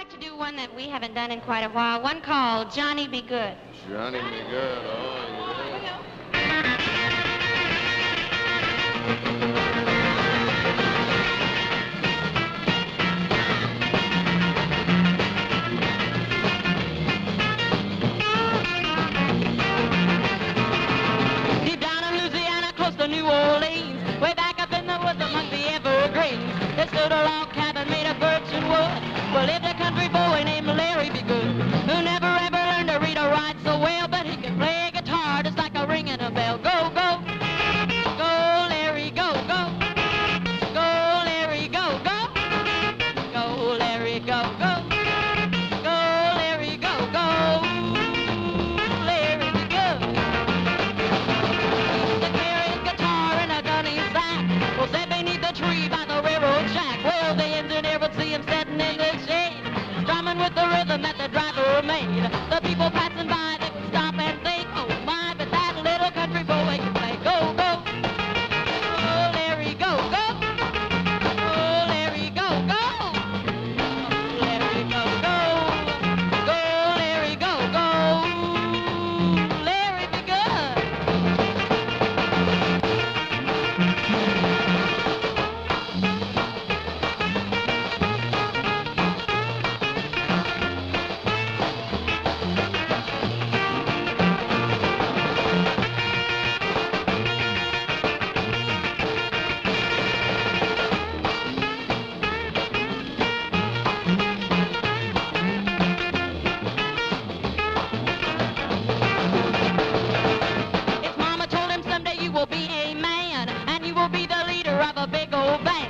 like to do one that we haven't done in quite a while, one called Johnny B Goode. Johnny, B Goode, oh, yeah. Deep down in Louisiana, close to New Orleans, way back up in the woods among the evergreens, there stood a long. cabin. Well, if the country. with the rhythm that the driver made. The people passing by, they would stop and will be a man, and you will be the leader of a big old band.